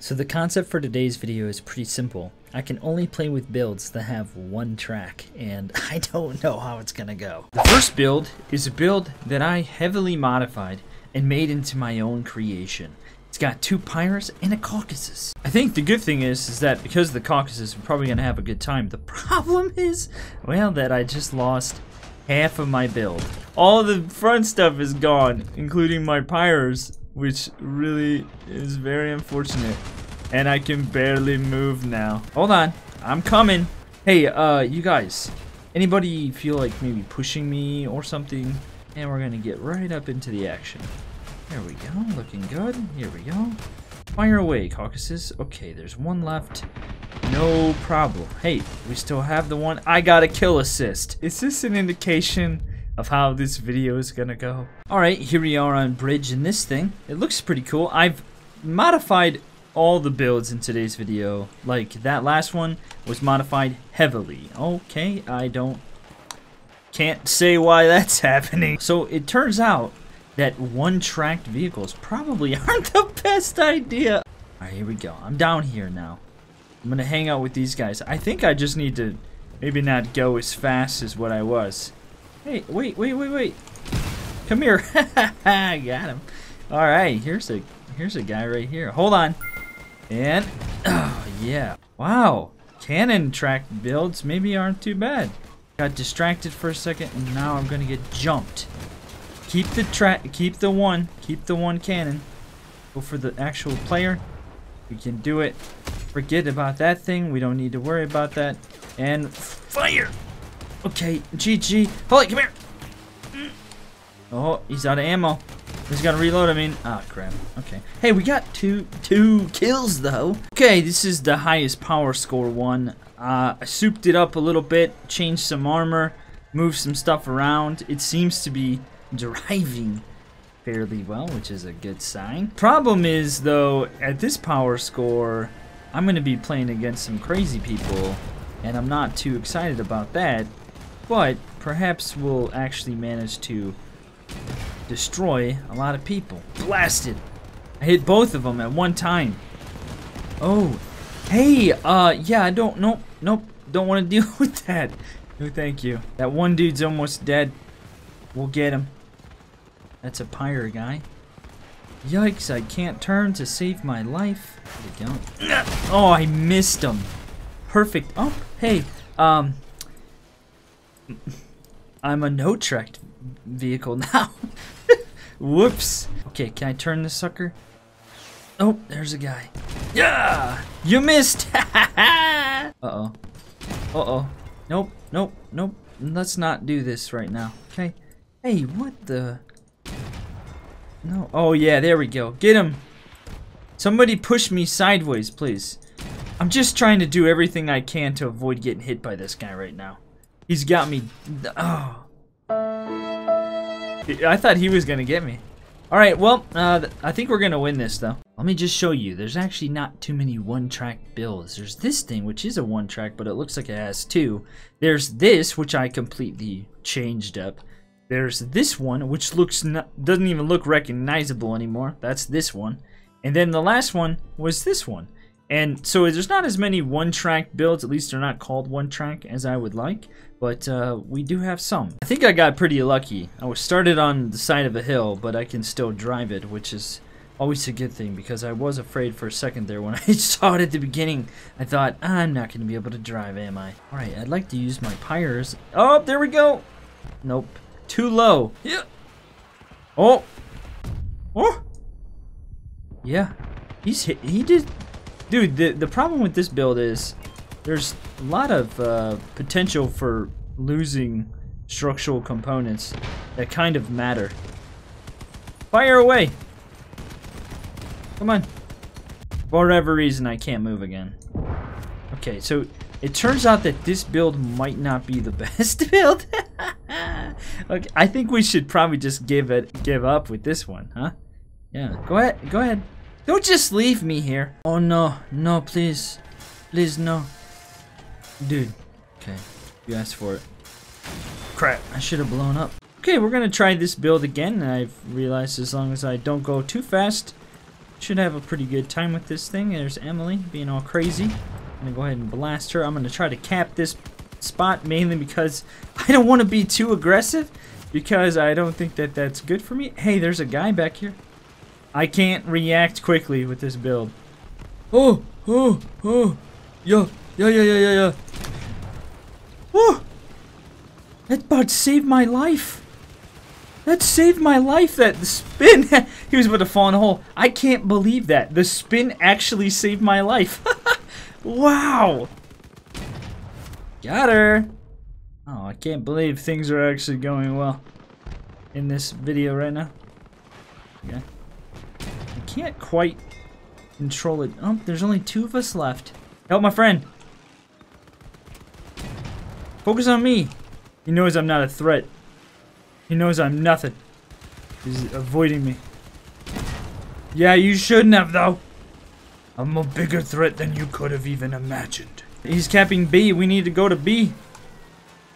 So the concept for today's video is pretty simple. I can only play with builds that have one track, and I don't know how it's gonna go. The first build is a build that I heavily modified and made into my own creation. It's got two Pyres and a Caucasus. I think the good thing is, is that because the Caucasus, we're probably gonna have a good time. The problem is, well, that I just lost half of my build. All the front stuff is gone, including my Pyres which really is very unfortunate. And I can barely move now. Hold on, I'm coming. Hey, uh, you guys, anybody feel like maybe pushing me or something? And we're gonna get right up into the action. There we go, looking good. Here we go. Fire away, Caucasus. Okay, there's one left. No problem. Hey, we still have the one. I got a kill assist. Is this an indication of how this video is gonna go. Alright, here we are on bridge in this thing. It looks pretty cool. I've modified all the builds in today's video. Like, that last one was modified heavily. Okay, I don't... Can't say why that's happening. So, it turns out that one-tracked vehicles probably aren't the best idea. Alright, here we go. I'm down here now. I'm gonna hang out with these guys. I think I just need to maybe not go as fast as what I was. Hey, wait, wait, wait, wait. Come here. I Got him. All right, here's a here's a guy right here. Hold on. And oh yeah. Wow. Cannon track builds maybe aren't too bad. Got distracted for a second and now I'm gonna get jumped. Keep the track keep the one. Keep the one cannon. Go for the actual player. We can do it. Forget about that thing. We don't need to worry about that. And fire! Okay, GG. Holy, come here. Oh, he's out of ammo. He's got to reload, I mean. Ah, oh, crap. Okay. Hey, we got two two kills, though. Okay, this is the highest power score one. Uh, I souped it up a little bit, changed some armor, moved some stuff around. It seems to be driving fairly well, which is a good sign. Problem is, though, at this power score, I'm going to be playing against some crazy people, and I'm not too excited about that. But perhaps we'll actually manage to destroy a lot of people. Blasted! I hit both of them at one time. Oh, hey, uh, yeah, I don't, nope, nope, don't want to deal with that. No, thank you. That one dude's almost dead. We'll get him. That's a pyre guy. Yikes, I can't turn to save my life. There we go. Oh, I missed him. Perfect. Oh, hey, um, I'm a no-tracked vehicle now. Whoops. Okay, can I turn this sucker? Oh, there's a guy. Yeah! You missed! Uh-oh. Uh-oh. Nope, nope, nope. Let's not do this right now. Okay. Hey, what the... No. Oh, yeah, there we go. Get him! Somebody push me sideways, please. I'm just trying to do everything I can to avoid getting hit by this guy right now. He's got me. Oh. I thought he was to get me. Alright, well, uh, I think we're to win this, though. Let me just show you. There's actually not too many one-track builds. There's this thing, which is a one-track, but it looks like it has two. There's this, which I completely changed up. There's this one, which looks not, doesn't even look recognizable anymore. That's this one. And then the last one was this one. And so there's not as many one-track builds, at least they're not called one-track as I would like, but uh, we do have some. I think I got pretty lucky. I was started on the side of a hill, but I can still drive it, which is always a good thing, because I was afraid for a second there when I saw it at the beginning. I thought, I'm not going to be able to drive, am I? Alright, I'd like to use my pyres. Oh, there we go! Nope. Too low. Yeah. Oh! Oh! Yeah. He's hit. He did Dude, the, the problem with this build is there's a lot of uh, potential for losing structural components that kind of matter. Fire away! Come on. For whatever reason, I can't move again. Okay, so it turns out that this build might not be the best build. okay, I think we should probably just give it give up with this one, huh? Yeah, go ahead, go ahead. Don't just leave me here. Oh no, no, please. Please, no. Dude. Okay, you asked for it. Crap, I should have blown up. Okay, we're gonna try this build again. I've realized as long as I don't go too fast, Should have a pretty good time with this thing. There's Emily being all crazy. I'm gonna go ahead and blast her. I'm gonna try to cap this spot mainly because I don't want to be too aggressive because I don't think that that's good for me. Hey, there's a guy back here. I can't react quickly with this build. Oh, oh, oh. Yeah, yeah, yeah, yeah, yeah, yeah. Whoa! That about saved my life. That saved my life, that the spin. he was about to fall in a hole. I can't believe that. The spin actually saved my life. wow. Got her. Oh, I can't believe things are actually going well in this video right now. Okay. Can't quite control it. Oh, there's only two of us left. Help my friend. Focus on me. He knows I'm not a threat. He knows I'm nothing. He's avoiding me. Yeah, you shouldn't have, though. I'm a bigger threat than you could have even imagined. He's capping B. We need to go to B.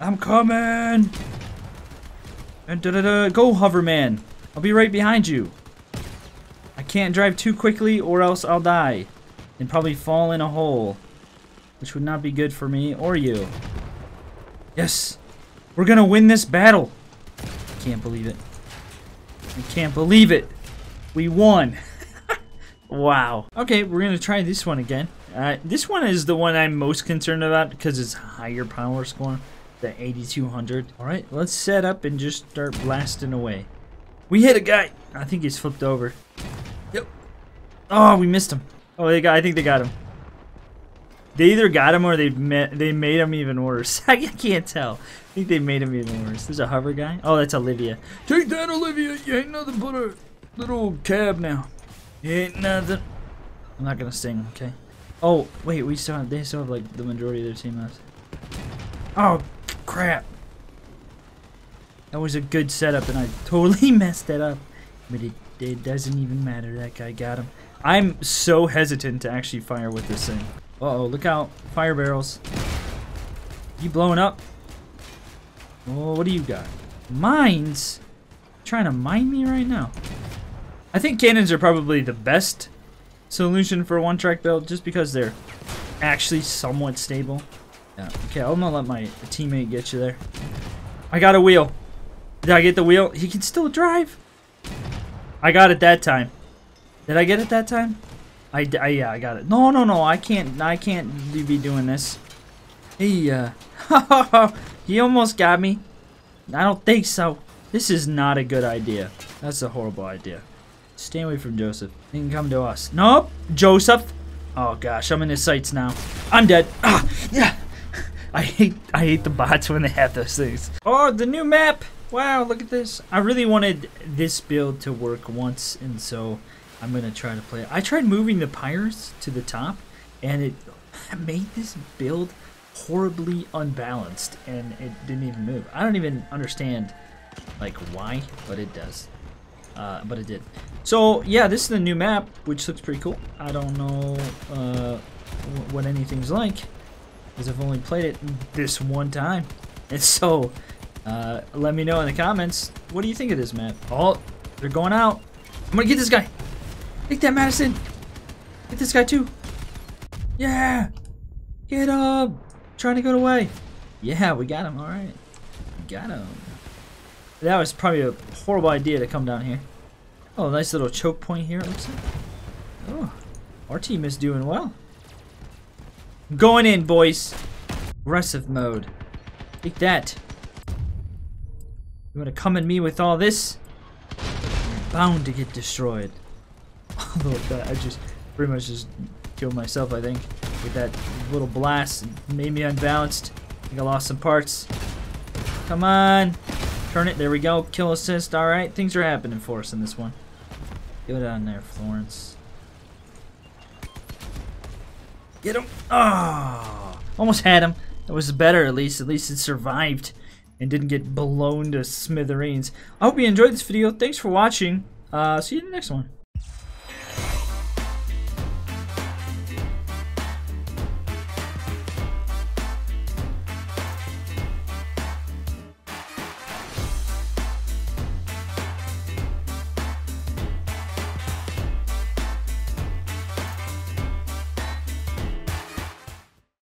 I'm coming. Da -da -da. Go, Hoverman. I'll be right behind you. Can't drive too quickly or else I'll die. And probably fall in a hole. Which would not be good for me or you. Yes. We're gonna win this battle. I can't believe it. I can't believe it. We won. wow. Okay, we're gonna try this one again. Uh, this one is the one I'm most concerned about because it's higher power score. The 8200. Alright, let's set up and just start blasting away. We hit a guy. I think he's flipped over. Oh, we missed him. Oh, they got. I think they got him. They either got him or they met, they made him even worse. I can't tell. I think they made him even worse. There's a hover guy. Oh, that's Olivia. Take that, Olivia. You ain't nothing but a little cab now. You ain't nothing. I'm not gonna sing, okay? Oh, wait. We still have. They still have like the majority of their team left. Oh, crap. That was a good setup, and I totally messed that up. But it, it doesn't even matter. That guy got him. I'm so hesitant to actually fire with this thing. Uh oh look out. Fire barrels. You blowing up? Oh, what do you got? Mines? Trying to mine me right now? I think cannons are probably the best solution for a one-track build just because they're actually somewhat stable. Yeah, okay, I'm gonna let my teammate get you there. I got a wheel. Did I get the wheel? He can still drive. I got it that time. Did I get it that time? I, I yeah, I got it. No, no, no, I can't, I can't be doing this. He, uh, he almost got me. I don't think so. This is not a good idea. That's a horrible idea. Stay away from Joseph. He can come to us. Nope, Joseph. Oh gosh, I'm in his sights now. I'm dead. Ah, yeah. I hate, I hate the bots when they have those things. Oh, the new map. Wow, look at this. I really wanted this build to work once, and so I'm to try to play. I tried moving the pyres to the top, and it made this build horribly unbalanced, and it didn't even move. I don't even understand, like, why, but it does. Uh, but it did. So, yeah, this is the new map, which looks pretty cool. I don't know uh, what anything's like, because I've only played it this one time. And so, uh, let me know in the comments, what do you think of this map? Oh, they're going out. I'm gonna get this guy. Take that, Madison! Get this guy too! Yeah! Get him! Trying to get away. Yeah, we got him, alright. Got him. That was probably a horrible idea to come down here. Oh, nice little choke point here, looks like. Oh, our team is doing well. Going in, boys. Aggressive mode. Take that. You wanna come at me with all this? You're bound to get destroyed. That, I just pretty much just killed myself, I think, with that little blast. It made me unbalanced. I think I lost some parts. Come on. Turn it. There we go. Kill assist. All right. Things are happening for us in this one. Go down there, Florence. Get him. Oh, almost had him. That was better, at least. At least it survived and didn't get blown to smithereens. I hope you enjoyed this video. Thanks for watching. Uh, see you in the next one.